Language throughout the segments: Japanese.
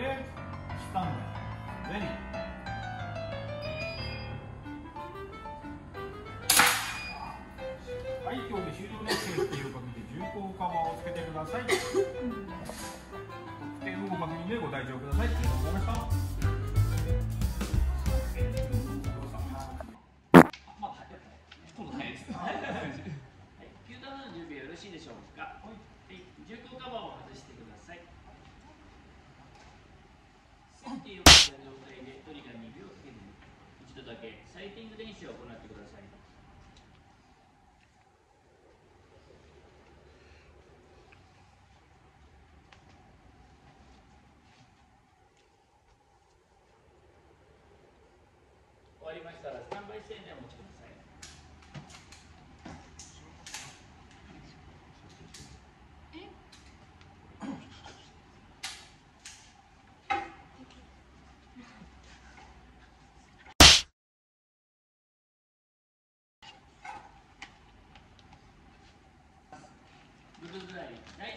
スタンバイレディーはい今日で終了ですセーフティーをかけて重厚カバーをつけてください。得点をご確認でご退場くださいしたらスタンバイ姿勢でお持ちください。ブルーズライン第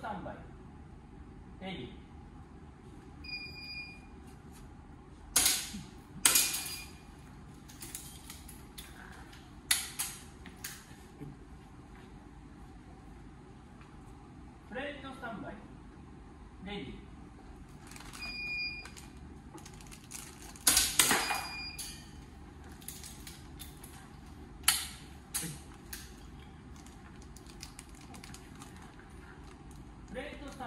somebody.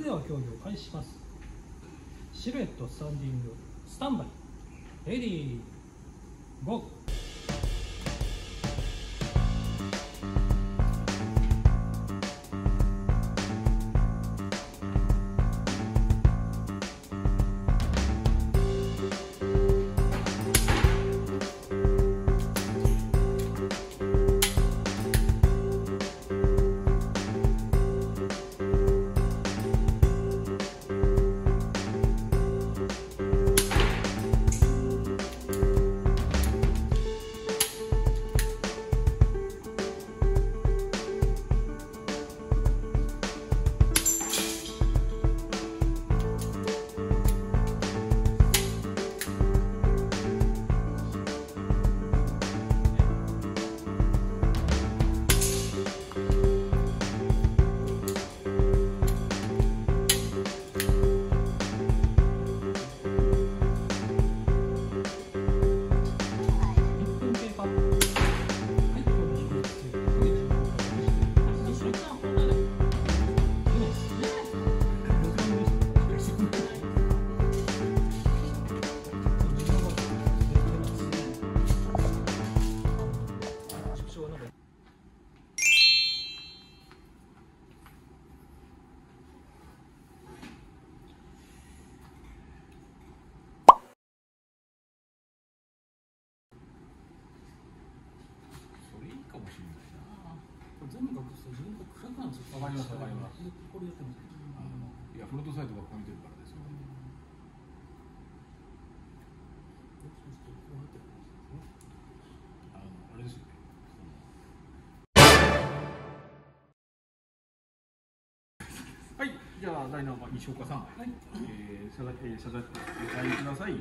れでは競技を開始します。シルエットスタンディングスタンバイ。レディーゴー。はいじゃあ第7番西岡さん、はいえー、謝罪、えー、謝罪、えー、お帰りください。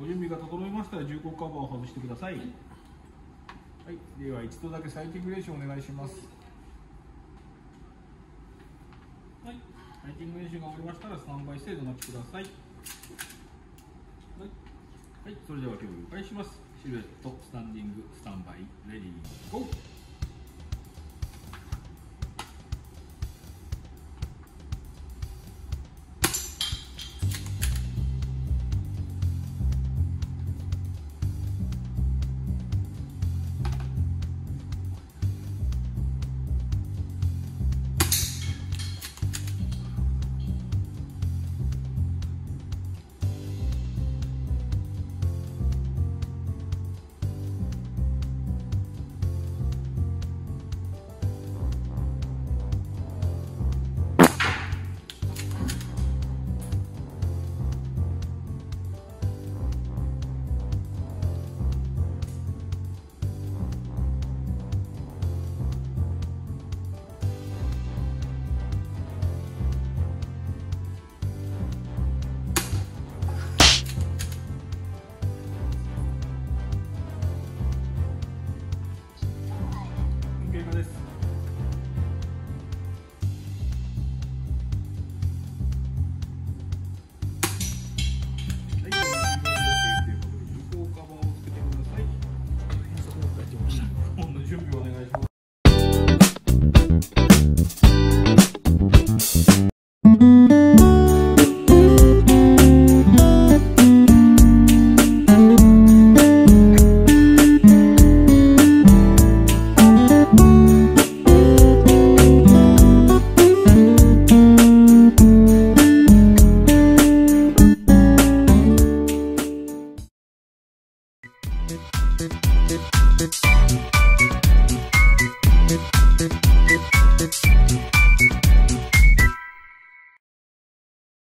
ご準備が整いましたら重厚カバーを外してください。はい、では一度だけサイティング練習お願いします。はい、サイティング練習が終わりましたらスタンバイしてお待ちください。はい、はい、それでは今日お迎えします。シルエット、スタンディング、スタンバイ、レディー、ゴー。